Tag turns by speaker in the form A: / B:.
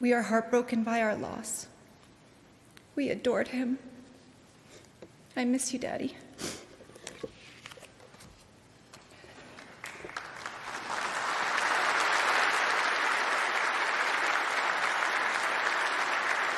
A: We are heartbroken by our loss. We adored him. I miss you, Daddy.